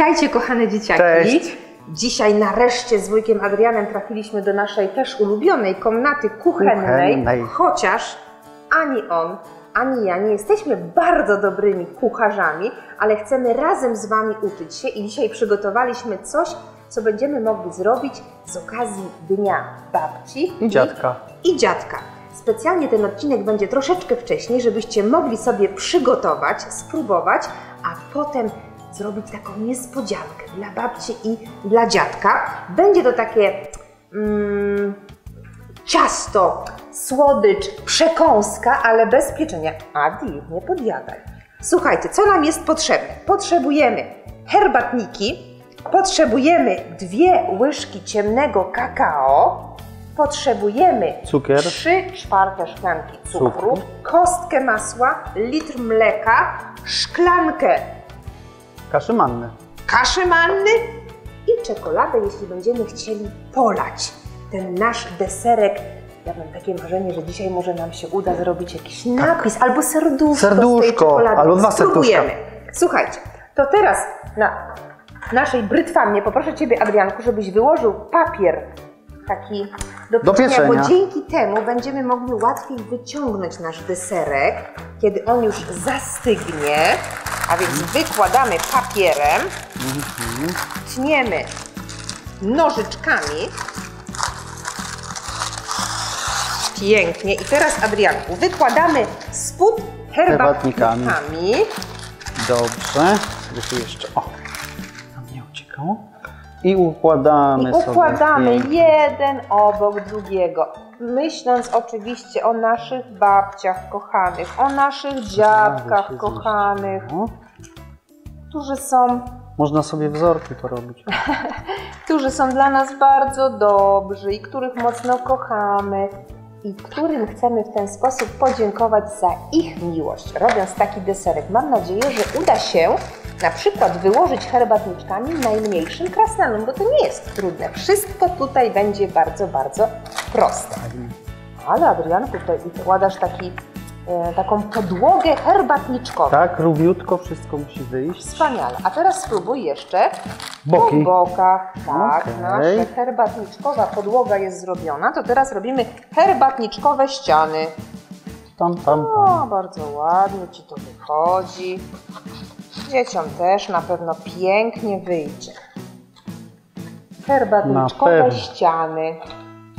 Witajcie kochane dzieciaki. Cześć. Dzisiaj nareszcie z wujkiem Adrianem trafiliśmy do naszej też ulubionej komnaty kuchennej, Kuchennej. chociaż ani on, ani ja nie jesteśmy bardzo dobrymi kucharzami, ale chcemy razem z Wami uczyć się i dzisiaj przygotowaliśmy coś, co będziemy mogli zrobić z okazji Dnia Babci I dziadka. i dziadka. Specjalnie ten odcinek będzie troszeczkę wcześniej, żebyście mogli sobie przygotować, spróbować, a potem zrobić taką niespodziankę dla babci i dla dziadka. Będzie to takie mm, ciasto, słodycz, przekąska, ale bez pieczenia. Adi, nie podjadaj. Słuchajcie, co nam jest potrzebne? Potrzebujemy herbatniki, potrzebujemy dwie łyżki ciemnego kakao, potrzebujemy Cukier. 3 czwarte szklanki cukru, Cukru. kostkę masła, litr mleka, szklankę Kaszy manny. kaszy manny i czekoladę, jeśli będziemy chcieli polać ten nasz deserek. Ja mam takie marzenie, że dzisiaj może nam się uda zrobić jakiś napis albo serduszko, z tej Serduszko, czekolady. albo dwa serduszka. Spróbujemy. Słuchajcie, to teraz na naszej brytwannie poproszę Ciebie, Adrianku, żebyś wyłożył papier taki do Do pieczenia, bo dzięki temu będziemy mogli łatwiej wyciągnąć nasz deserek, kiedy on już zastygnie. A więc wykładamy papierem, tniemy nożyczkami. Pięknie. I teraz, Adrianku, wykładamy spód herbatnikami. Herbatnikami. Dobrze. Tu jeszcze. O! Nam nie uciekało. I układamy I sobie. układamy pięknie. jeden obok drugiego. Myśląc oczywiście o naszych babciach kochanych, o naszych dziadkach kochanych, No. którzy są, Można sobie wzorki porobić. którzy są dla nas bardzo dobrzy i których mocno kochamy i którym chcemy w ten sposób podziękować za ich miłość, robiąc taki deserek. Mam nadzieję, że uda się na przykład wyłożyć herbatniczkami najmniejszym krasnalom, bo to nie jest trudne. Wszystko tutaj będzie bardzo, bardzo proste. Ale Adrianku, tutaj układasz taki, e, taką podłogę herbatniczkową. Tak, równiutko wszystko musi wyjść. Wspaniale. A teraz spróbuj jeszcze Boki. po bokach. Tak, Okej. nasza herbatniczkowa podłoga jest zrobiona. To teraz robimy herbatniczkowe ściany. Tam, tam, O, tam. bardzo ładnie Ci to wychodzi. Dzieciom też na pewno pięknie wyjdzie. Herbatniczkowe Na pewno. ściany.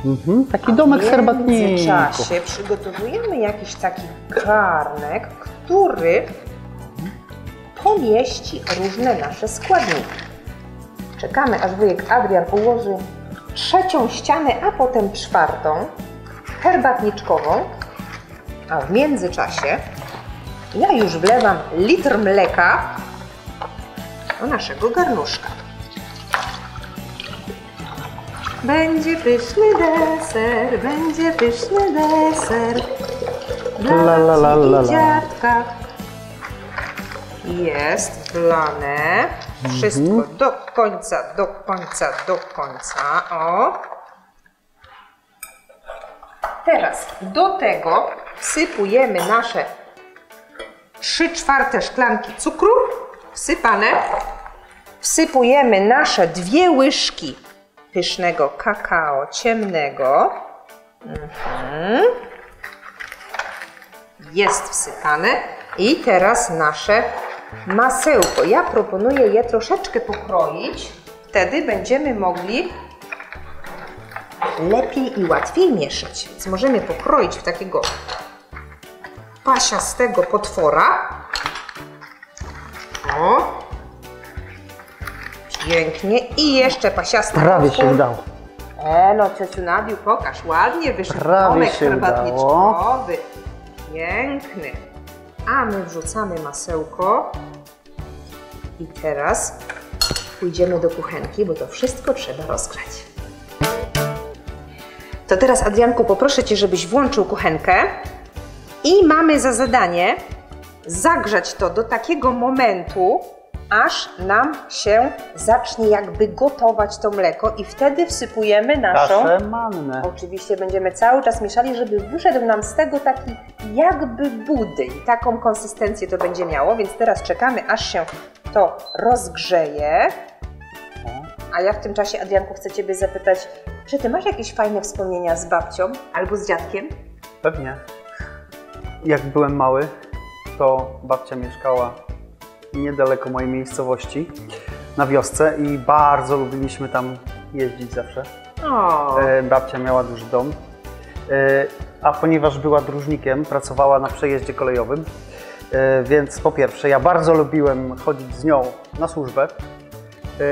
Mhm, taki domek W herbatników. międzyczasie przygotowujemy jakiś taki garnek, który pomieści różne nasze składniki. Czekamy, aż wujek Adrian ułoży trzecią ścianę, a potem czwartą, herbatniczkową, a w międzyczasie ja już wlewam litr mleka do naszego garnuszka. Będzie pyszny deser, będzie pyszny deser dla La, la, la, la, la. dziadka. Jest wlane. Wszystko do końca, do końca, do końca. O. Teraz do tego wsypujemy nasze 3 czwarte szklanki cukru wsypane. Wsypujemy nasze dwie łyżki pysznego kakao ciemnego. Mhm. Jest wsypane. I teraz nasze masełko. Ja proponuję je troszeczkę pokroić. Wtedy będziemy mogli lepiej i łatwiej mieszać. Więc możemy pokroić w takiego pasiastego potwora. Pięknie. I jeszcze pasiasty Prawie się udało. E, no ciociu Nadiu, pokaż, ładnie wyszedł Prawie się herbatniczkowy. Piękny. A my wrzucamy masełko. I teraz pójdziemy do kuchenki, bo to wszystko trzeba rozgrzać. To teraz, Adrianku, poproszę Cię, żebyś włączył kuchenkę. I mamy za zadanie zagrzać to do takiego momentu, aż nam się zacznie jakby gotować to mleko i wtedy wsypujemy naszą... Kaszę mannę. Oczywiście będziemy cały czas mieszali, żeby wyszedł nam z tego taki jakby budyń. Taką konsystencję to będzie miało, więc teraz czekamy, aż się to rozgrzeje. A ja w tym czasie, Adrianku, chcę Ciebie zapytać, czy Ty masz jakieś fajne wspomnienia z babcią albo z dziadkiem? pewnie. Jak byłem mały, to babcia mieszkała niedaleko mojej miejscowości, na wiosce i bardzo lubiliśmy tam jeździć zawsze. O, E, Babcia miała duży dom, E, a ponieważ była dróżnikiem, pracowała na przejeździe kolejowym, e, więc po pierwsze ja bardzo lubiłem chodzić z nią na służbę,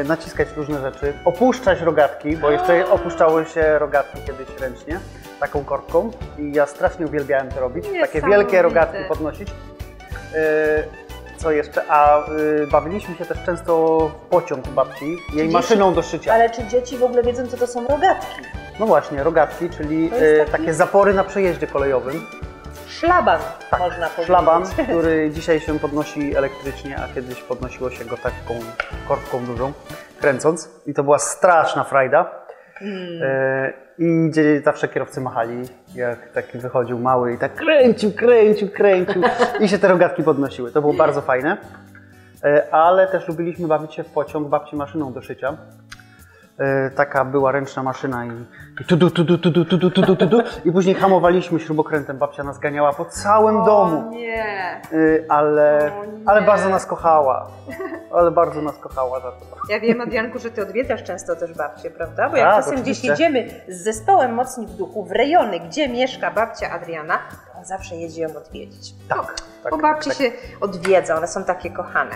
naciskać różne rzeczy, opuszczać rogatki, bo jeszcze opuszczały się rogatki kiedyś ręcznie, taką korbką. I ja strasznie uwielbiałem to robić, takie wielkie rogatki podnosić. Co jeszcze? A y, bawiliśmy się też często w pociąg babci, jej Dzieci- maszyną do szycia. ale czy dzieci w ogóle wiedzą, co to są rogatki? No właśnie, rogatki, czyli taki- takie zapory na przejeździe kolejowym. Szlaban, można powiedzieć. Tak, Szlaban, który dzisiaj się podnosi elektrycznie, a kiedyś podnosiło się go taką korbką dużą, kręcąc. I to była straszna frajda. Mm. E, I zawsze kierowcy machali, jak taki wychodził mały i tak kręcił, kręcił, kręcił. I się te rogatki podnosiły. To było bardzo fajne. E, Ale też lubiliśmy bawić się w pociąg babci maszyną do szycia. E, Taka była ręczna maszyna i, tudu, tudu, tudu, tudu, tudu, tudu. I później hamowaliśmy śrubokrętem. Babcia nas ganiała po całym domu. O nie. Y, ale, O nie. ale bardzo nas kochała. Ale bardzo nas kochała za to. Ja wiem, Adrianku, że ty odwiedzasz często też babcię, prawda? Bo Tak, jak czasem gdzieś jedziemy z zespołem Mocni w Duchu w rejony, gdzie mieszka babcia Adriana, to on zawsze jedzie ją odwiedzić. Tak, Bo, tak, bo babcie tak. się odwiedza, one są takie kochane.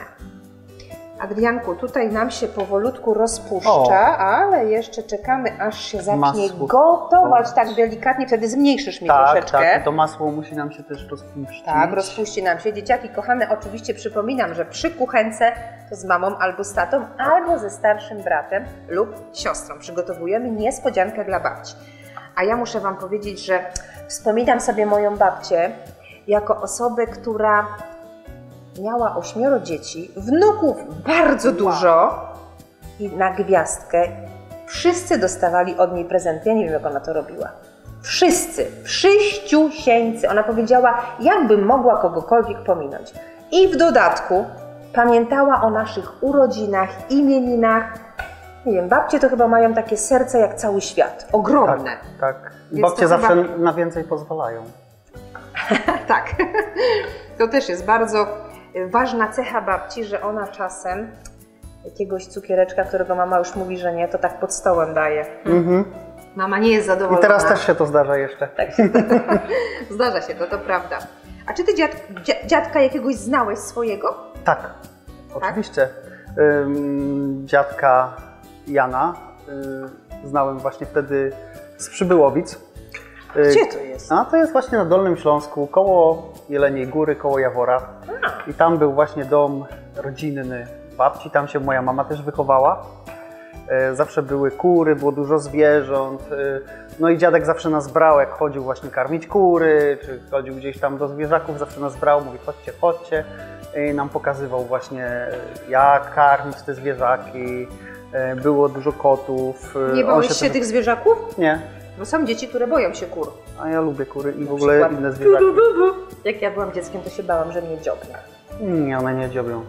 Adrianku, tutaj nam się powolutku rozpuszcza, O. ale jeszcze czekamy, aż się zacznie Masło. gotować tak delikatnie, wtedy zmniejszysz mi Tak, troszeczkę. tak, to masło musi nam się też rozpuścić. Tak, rozpuści nam się. Dzieciaki kochane, oczywiście przypominam, że przy kuchence to z mamą albo z tatą, albo ze starszym bratem lub siostrą przygotowujemy niespodziankę dla babci. A ja muszę Wam powiedzieć, że wspominam sobie moją babcię jako osobę, która miała ośmioro dzieci, wnuków bardzo dużo i na gwiazdkę wszyscy dostawali od niej prezenty. Ja nie wiem, jak ona to robiła. Wszyscy, wszyściusieńcy. Ona powiedziała, jakbym mogła kogokolwiek pominąć. I w dodatku pamiętała o naszych urodzinach, imieninach. Nie wiem, babcie to chyba mają takie serce jak cały świat. Ogromne. Tak, tak. Więc Babcie zawsze chyba- na więcej pozwalają. Tak. To też jest bardzo ważna cecha babci, że ona czasem jakiegoś cukiereczka, którego mama już mówi, że nie, to tak pod stołem daje. Mhm. Mama nie jest zadowolona. I teraz też się to zdarza jeszcze. Tak się Zdarza się to, to prawda. A czy ty dziad, dzia- dziadka jakiegoś znałeś swojego? Tak, oczywiście. Ym, dziadka Jana y, znałem właśnie wtedy z Przybyłowic. Y, Gdzie to jest? A to jest właśnie na Dolnym Śląsku, koło Jeleniej Góry, koło Jawora. I tam był właśnie dom rodzinny babci, tam się moja mama też wychowała. E, Zawsze były kury, było dużo zwierząt. e, No i dziadek zawsze nas brał, jak chodził właśnie karmić kury, czy chodził gdzieś tam do zwierzaków, zawsze nas brał, mówi chodźcie, chodźcie. I nam pokazywał właśnie jak karmić te zwierzaki. Było dużo kotów. Nie bałeś się też- tych zwierzaków? Nie, Bo są dzieci, które boją się kur. a ja lubię kury i w ogóle inne zwierzaki. Jak ja byłam dzieckiem, to się bałam, że mnie dziobnie. Nie, one nie dziobią.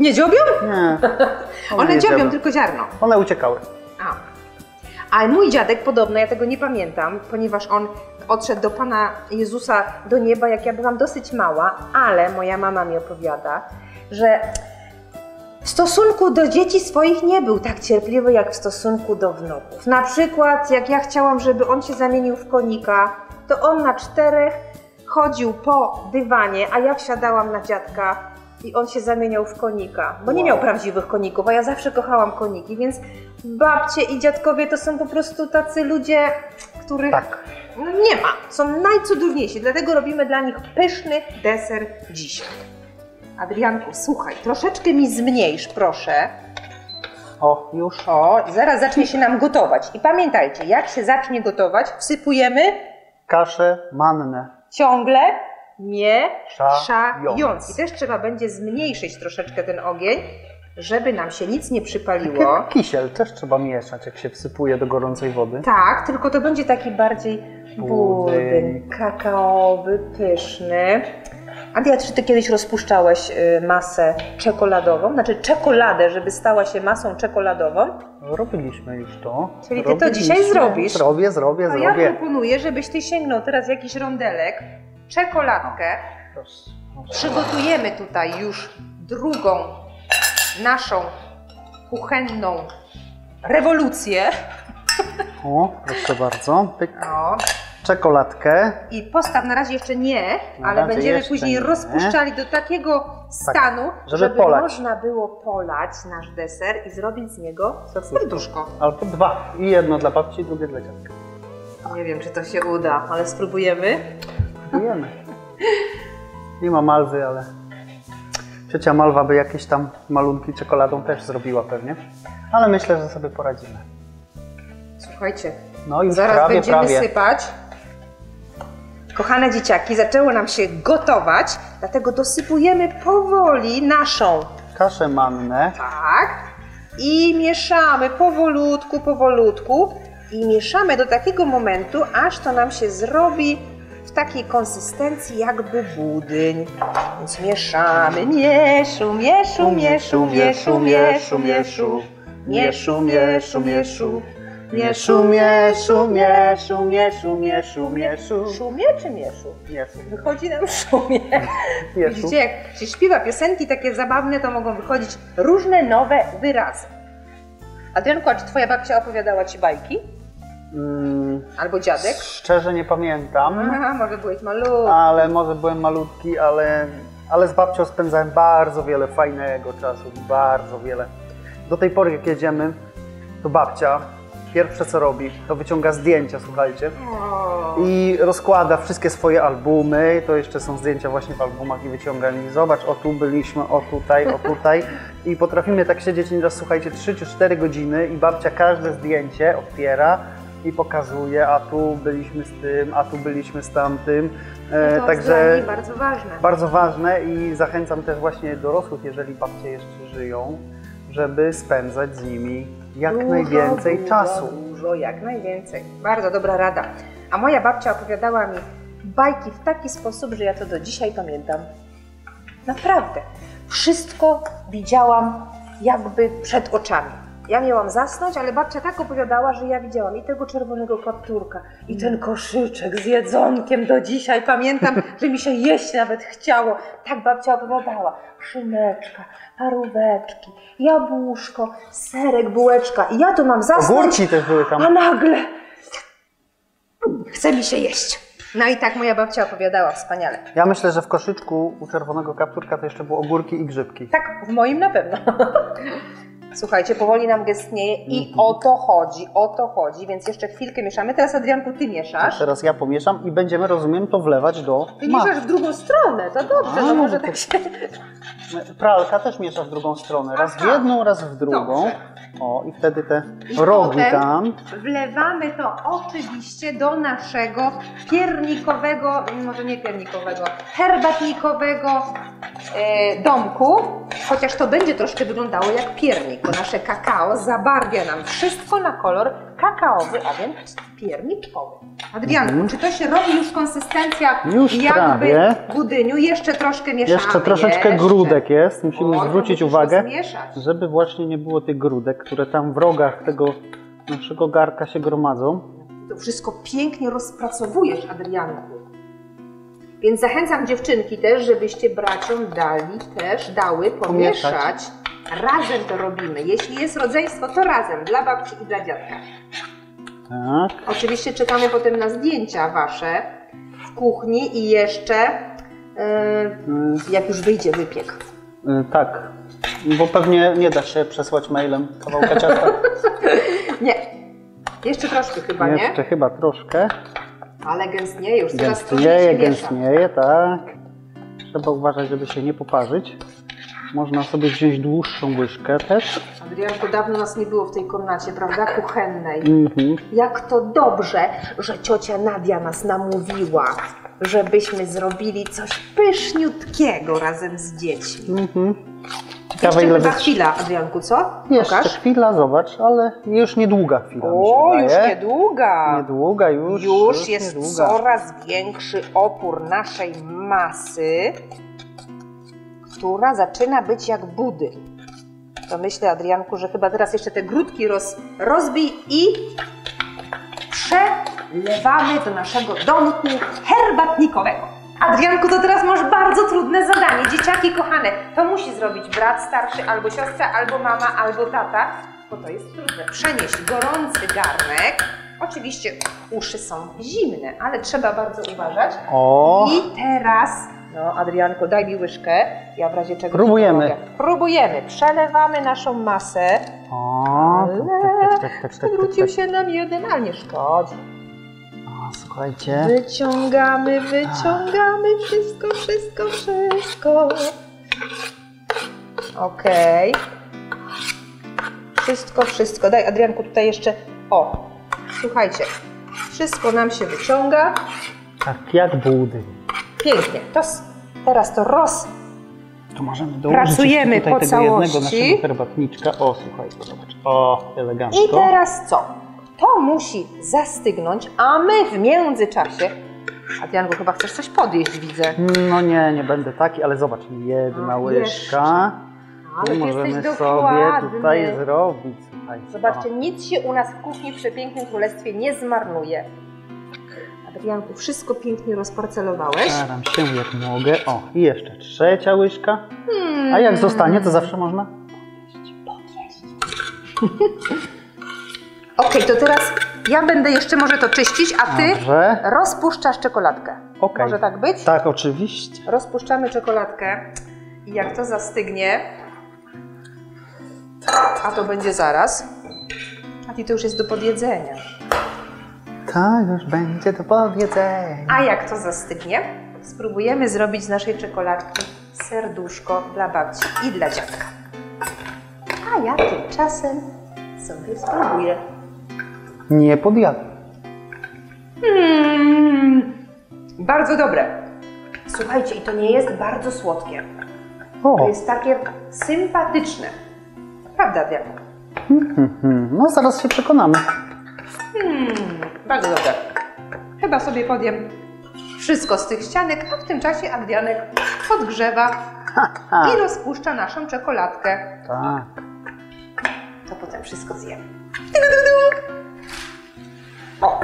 Nie dziobią? Nie. One nie dziobią, tylko ziarno. One uciekały. A. A mój dziadek podobno, ja tego nie pamiętam, ponieważ on odszedł do Pana Jezusa do nieba, jak ja byłam dosyć mała, ale moja mama mi opowiada, że w stosunku do dzieci swoich nie był tak cierpliwy, jak w stosunku do wnuków. Na przykład, jak ja chciałam, żeby on się zamienił w konika, to on na czterech chodził po dywanie, a ja wsiadałam na dziadka i on się zamieniał w konika, bo nie Wow. miał prawdziwych koników, a ja zawsze kochałam koniki, więc babcie i dziadkowie to są po prostu tacy ludzie, których Tak. nie ma. Są najcudowniejsi, dlatego robimy dla nich pyszny deser dzisiaj. Adrianku, słuchaj, troszeczkę mi zmniejsz, proszę. O, już. O, zaraz zacznie się nam gotować. I pamiętajcie, jak się zacznie gotować, wsypujemy Kaszę mannę. ciągle mieszając. Szając. I też trzeba będzie zmniejszyć troszeczkę ten ogień, żeby nam się nic nie przypaliło. Kisiel też trzeba mieszać, jak się wsypuje do gorącej wody. Tak, tylko to będzie taki bardziej budyń Budyń. kakaowy, pyszny. Antia, czy ty kiedyś rozpuszczałeś y, masę czekoladową? Znaczy czekoladę, żeby stała się masą czekoladową? Robiliśmy już to. Czyli ty to Robiliśmy. dzisiaj zrobisz? Zrobię, zrobię, To ja zrobię. proponuję, żebyś ty sięgnął teraz jakiś rondelek, czekoladkę. Proszę, proszę. Przygotujemy tutaj już drugą naszą kuchenną rewolucję. O, proszę bardzo. Pyk. O, Czekoladkę. I postaw na razie jeszcze nie, Na ale będziemy później nie. rozpuszczali do takiego stanu, żeby żeby, polać. można było polać nasz deser i zrobić z niego serduszko. Albo dwa. I jedno dla babci, drugie dla dziadka. Nie wiem, czy to się uda, ale spróbujemy. Próbujemy. Nie ma malwy, ale trzecia malwa by jakieś tam malunki czekoladą też zrobiła pewnie. Ale myślę, że sobie poradzimy. Słuchajcie, No już zaraz prawie, będziemy prawie. sypać. Kochane dzieciaki, zaczęło nam się gotować, dlatego dosypujemy powoli naszą Kaszę mannę. Tak. I mieszamy powolutku, powolutku. I mieszamy do takiego momentu, aż to nam się zrobi w takiej konsystencji jakby budyń. Więc mieszamy, mieszu, mieszu, mieszu, mieszu, mieszu, mieszu. Mieszu, mieszu, mieszu. Mieszu, mieszu, mieszu, mieszu, mieszu, mieszu. Szumie czy mieszu? Mieszu. Wychodzi nam szumie. Mieszu. Widzicie, jak się śpiewa piosenki takie zabawne, to mogą wychodzić różne nowe wyrazy. Adrianku, a czy twoja babcia opowiadała ci bajki? Mm, Albo dziadek? szczerze nie pamiętam, Aha, może byłeś malutki. ale może byłem malutki, ale, ale z babcią spędzałem bardzo wiele fajnego czasu, bardzo wiele. Do tej pory jak jedziemy, to babcia pierwsze co robi, to wyciąga zdjęcia, słuchajcie, i rozkłada wszystkie swoje albumy, to jeszcze są zdjęcia właśnie w albumach i wyciąga i zobacz, o tu byliśmy, o tutaj, o tutaj. I potrafimy tak siedzieć nieraz, słuchajcie, 3 czy 4 godziny i babcia każde zdjęcie otwiera i pokazuje, a tu byliśmy z tym, a tu byliśmy z tamtym, E, No to także dla niej bardzo ważne. bardzo ważne i zachęcam też właśnie dorosłych, jeżeli babcie jeszcze żyją, żeby spędzać z nimi jak Dużo, najwięcej dużo, czasu. Dużo, jak najwięcej. Bardzo dobra rada. A moja babcia opowiadała mi bajki w taki sposób, że ja to do dzisiaj pamiętam. Naprawdę. Wszystko widziałam jakby przed oczami. Ja miałam zasnąć, ale babcia tak opowiadała, że ja widziałam i tego czerwonego kapturka, i ten koszyczek z jedzonkiem do dzisiaj. Pamiętam, że mi się jeść nawet chciało. Tak babcia opowiadała. Szyneczka, paróweczki, jabłuszko, serek, bułeczka. I ja tu mam zasnąć, Ogórki też były tam. a nagle chce mi się jeść. No i tak moja babcia opowiadała wspaniale. Ja myślę, że w koszyczku u czerwonego kapturka to jeszcze były ogórki i grzybki. Tak, w moim na pewno. Słuchajcie, powoli nam gestnieje i Mhm. o to chodzi, o to chodzi, więc jeszcze chwilkę mieszamy. Teraz Adrianku, ty mieszasz. Teraz ja pomieszam i będziemy, rozumiem, to wlewać do Ty masy. mieszasz w drugą stronę, to dobrze, A, no może to- tak się... Pralka też miesza w drugą stronę. Raz w Aha. jedną, raz w drugą. Dobrze. O, i wtedy te I rogi potem- tam. Wlewamy to oczywiście do naszego piernikowego, może nie piernikowego, herbatnikowego e, domku, chociaż to będzie troszkę wyglądało jak piernik, bo nasze kakao zabarwia nam wszystko na kolor kakaowy, a więc pierniczkowy. Adrianku, Mhm. czy to się robi już konsystencja Już jakby prawie. budyniu? Jeszcze troszkę mieszamy. Jeszcze troszeczkę jeszcze. grudek jest. Musimy O, zwrócić uwagę, żeby właśnie nie było tych grudek, które tam w rogach tego naszego garka się gromadzą. to wszystko pięknie rozpracowujesz, Adrianku. Więc zachęcam dziewczynki też, żebyście braciom dali też, dały pomieszać. Pomieszać. Razem to robimy. Jeśli jest rodzeństwo, to razem, dla babci i dla dziadka. Tak. Oczywiście czekamy potem na zdjęcia wasze w kuchni i jeszcze yy, jak już wyjdzie wypiek. Y, Tak, bo pewnie nie da się przesłać mailem kawałka ciasta. Nie, jeszcze troszkę chyba, nie? Jeszcze chyba troszkę. Ale gęstnieje już, coraz Gęstnieje, gęstnieje, tak. Trzeba uważać, żeby się nie poparzyć. Można sobie wziąć dłuższą łyżkę też. Adrianku, dawno nas nie było w tej komnacie, prawda? Kuchennej. Mhm. Jak to dobrze, że ciocia Nadia nas namówiła, żebyśmy zrobili coś pyszniutkiego razem z dziećmi. Mhm. Ciekawe Jeszcze ile chyba chwila, Adrianku, co? Jeszcze Pokaż. chwila, zobacz, ale już niedługa chwila mi się O, już niedługa. Niedługa już. Już jest niedługa. coraz większy opór naszej masy, która zaczyna być jak budyl. To myślę, Adrianku, że chyba teraz jeszcze te grudki roz, rozbij i przelewamy do naszego domku herbatnikowego. Adrianku, to teraz masz bardzo trudne zadanie. Dzieciaki kochane, to musi zrobić brat starszy, albo siostra, albo mama, albo tata, bo to jest trudne. Przenieść gorący garnek. Oczywiście uszy są zimne, ale trzeba bardzo uważać. O, I teraz, no Adrianku, daj mi łyżkę, ja w razie czego Próbujemy. Próbujemy. Przelewamy naszą masę. o, tak, tak, tak, tak, tak, tak, tak. się nam jeden, ale nie szkodzi. O, słuchajcie. Wyciągamy, wyciągamy wszystko, wszystko, wszystko. Okej. Wszystko, wszystko. Daj Adrianku tutaj jeszcze. O, słuchajcie. Wszystko nam się wyciąga. Tak jak budy. Pięknie. To teraz to roz. Tu możemy dołożyć Pracujemy po tego jednego całości. naszego herbatniczka. O, słuchajcie, zobacz. O, elegancko. I teraz co? To musi zastygnąć, a my w międzyczasie. Adrianku, chyba chcesz coś podjeść, widzę. No nie, nie będę taki, ale zobacz, jedna A, łyżka. Ale Tu ty możemy jesteś sobie tutaj zrobić. Słuchajcie. Zobaczcie, nic się u nas w kuchni w przepięknym królestwie nie zmarnuje. Adrianku, wszystko pięknie rozparcelowałeś. Staram się jak mogę. O, i jeszcze trzecia łyżka. Hmm. A jak zostanie, to zawsze można? Okej, to teraz ja będę jeszcze może to czyścić, a ty Dobrze. rozpuszczasz czekoladkę. Okej. Może tak być? Tak, oczywiście. Rozpuszczamy czekoladkę i jak to zastygnie, a to będzie zaraz, a ty to już jest do podjedzenia. Tak, już będzie do powiedzenia. A jak to zastygnie, spróbujemy zrobić z naszej czekoladki serduszko dla babci i dla dziadka. A ja tymczasem sobie spróbuję. Nie podjadę. Mm, bardzo dobre. Słuchajcie, i to nie jest bardzo słodkie. To O, jest takie sympatyczne. Prawda, Diana? mhm. no zaraz się przekonamy. Hmm, bardzo dobre. Chyba sobie podjem wszystko z tych ścianek, a w tym czasie Adrianek podgrzewa i rozpuszcza naszą czekoladkę. tak. To potem wszystko zjem. O!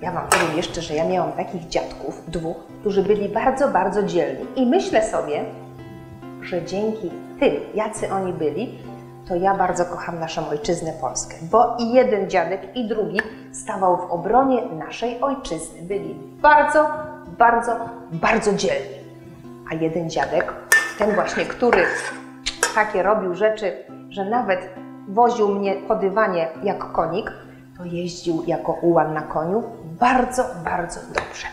Ja wam powiem jeszcze, że ja miałam takich dziadków, dwóch, którzy byli bardzo, bardzo dzielni. I myślę sobie, że dzięki tym, jacy oni byli, to ja bardzo kocham naszą ojczyznę Polskę. Bo i jeden dziadek, i drugi stawał w obronie naszej ojczyzny. Byli bardzo, bardzo, bardzo dzielni. A jeden dziadek, ten właśnie, który takie robił rzeczy, że nawet woził mnie po dywanie jak konik, to jeździł jako ułan na koniu bardzo, bardzo dobrze.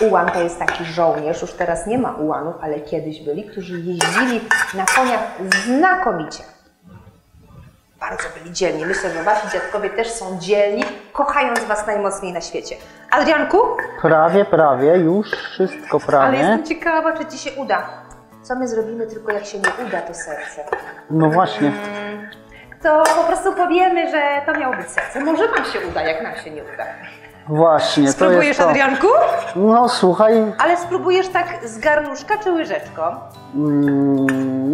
Ułan to jest taki żołnierz, już teraz nie ma ułanów, ale kiedyś byli, którzy jeździli na koniach znakomicie. Bardzo byli dzielni. Myślę, że wasi dziadkowie też są dzielni, kochając was najmocniej na świecie. Adrianku, Prawie, prawie, już wszystko ale prawie. jestem ciekawa, czy ci się uda. Co my zrobimy tylko jak się nie uda to serce? No właśnie. to po prostu powiemy, że to miało być serce. Może Wam się uda, jak nam się nie uda. Właśnie, to Spróbujesz, jest to. Adrianku? No słuchaj, Ale spróbujesz tak z garnuszka czy łyżeczką? mm,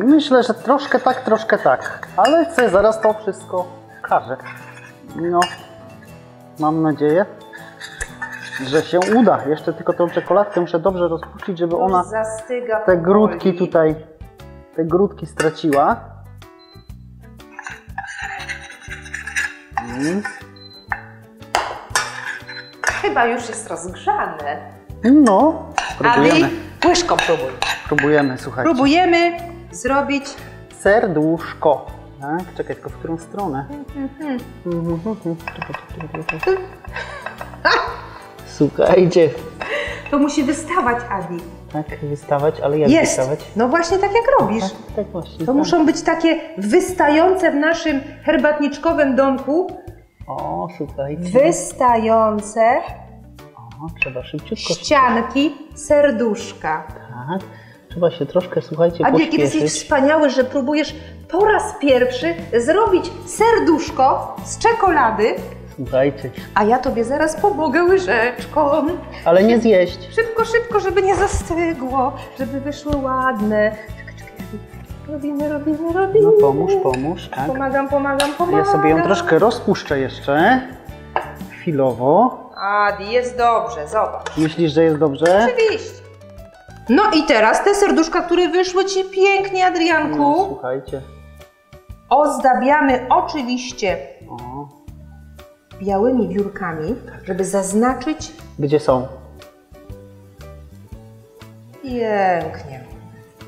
myślę, że troszkę tak, troszkę tak. Ale chcę zaraz to wszystko pokażę. No, mam nadzieję, że się uda. Jeszcze tylko tą czekoladkę muszę dobrze rozpuścić, żeby ona te grudki tutaj, te grudki straciła. Mm. Chyba już jest rozgrzane. No, próbujemy, Ali, łyżką próbuj. próbujemy, słuchajcie. Próbujemy zrobić Serduszko. Tak, czekaj, tylko w którą stronę? Czekaj, czekaj, czekaj. Słuchajcie, To musi wystawać, Adi. tak wystawać, ale jak Jest! wystawać? No właśnie tak jak robisz. Tak, tak właśnie. To tak. muszą być takie wystające w naszym herbatniczkowym domku. O, słuchajcie. Wystające O, trzeba szybciutko. ścianki serduszka. Tak. Trzeba się troszkę, słuchajcie, A ty jesteś pośpieszyć. wspaniały, że próbujesz po raz pierwszy zrobić serduszko z czekolady, Słuchajcie, a ja tobie zaraz pomogę łyżeczką. ale nie zjeść. Szybko, szybko, żeby nie zastygło, żeby wyszło ładne. Robimy, robimy, robimy. No pomóż, pomóż, tak. Pomagam, pomagam, pomagam. Ja sobie ją troszkę rozpuszczę jeszcze. Chwilowo. Adi, jest dobrze, zobacz. Myślisz, że jest dobrze? Oczywiście. No i teraz te serduszka, które wyszły Ci pięknie, No, Adrianku, słuchajcie. ozdabiamy oczywiście O, białymi wiórkami, żeby zaznaczyć gdzie są? pięknie.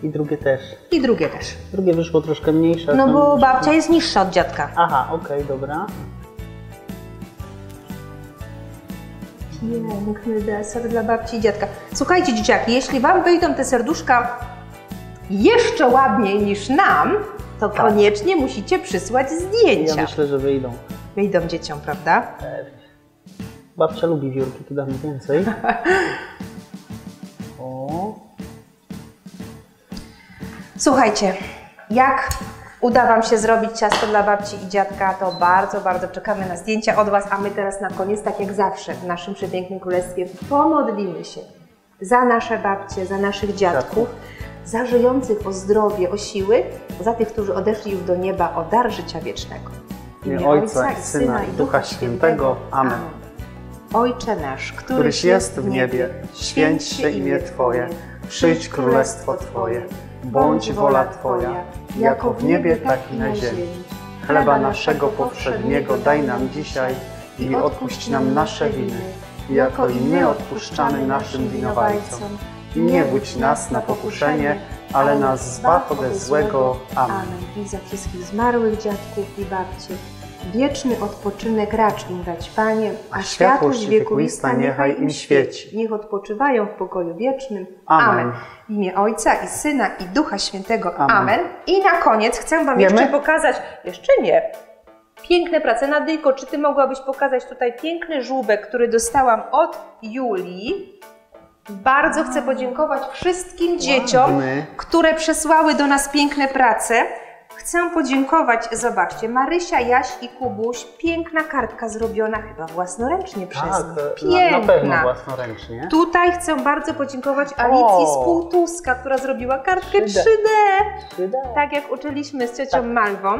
I drugie też. I drugie też. Drugie wyszło troszkę mniejsze. No bo babcia jest niższa od dziadka. Aha, okej, dobra. Piękny deser dla babci i dziadka. Słuchajcie, dzieciaki, jeśli Wam wyjdą te serduszka jeszcze ładniej niż nam, to Tak. koniecznie musicie przysłać Ja zdjęcia. myślę, że wyjdą. Wyjdą dzieciom, prawda? Pewnie. Babcia lubi wiórki, tu damy więcej. O, Słuchajcie, jak uda Wam się zrobić ciasto dla babci i dziadka, to bardzo, bardzo czekamy na zdjęcia od Was, a my teraz na koniec, tak jak zawsze w naszym przepięknym królestwie, pomodlimy się za nasze babcie, za naszych dziadków, za żyjących o zdrowie, o siły, za tych, którzy odeszli już do nieba, o dar życia wiecznego. W imię Ojca i Syna i Ducha Świętego. Amen. Ojcze nasz, któryś jest w niebie, święć się imię Twoje, przyjdź królestwo Twoje, bądź wola Twoja, jako w niebie, tak i na ziemi. Chleba naszego powszedniego daj nam dzisiaj i odpuść nam nasze winy, jako i my odpuszczamy naszym winowajcom. I nie wódź nas na pokuszenie, ale nas zbaw ode złego. Amen. I za wszystkich zmarłych dziadków i babci. Wieczny odpoczynek racz im dać, Panie, a, A światłość wiekuista niechaj im świeci. Niech odpoczywają w pokoju wiecznym. Amen. W imię Ojca i Syna i Ducha Świętego. Amen. Amen. I na koniec chcę Wam Wiemy? jeszcze pokazać, jeszcze nie, piękne prace. Nadyjko, czy Ty mogłabyś pokazać tutaj piękny żółbek, który dostałam od Julii? Bardzo chcę podziękować wszystkim dzieciom, Ładny. które przesłały do nas piękne prace. Chcę podziękować, zobaczcie, Marysia, Jaś i Kubuś, piękna kartka zrobiona chyba własnoręcznie przez Tak, nich. to Piękna. na, na pewno własnoręcznie. Tutaj chcę bardzo podziękować Alicji O! z Półtuska, która zrobiła kartkę 3D. 3D. Tak jak uczyliśmy z ciocią Tak. Malwą.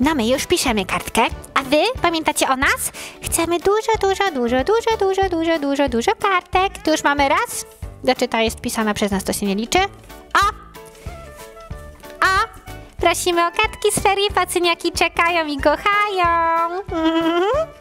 No my już piszemy kartkę, a wy pamiętacie o nas? Chcemy dużo, dużo, dużo, dużo, dużo, dużo, dużo, dużo kartek. Tu już mamy raz. Znaczy ta jest pisana przez nas, to się nie liczy. O! O! Prosimy o kartki z ferii, pacyniaki czekają i kochają. Mhm.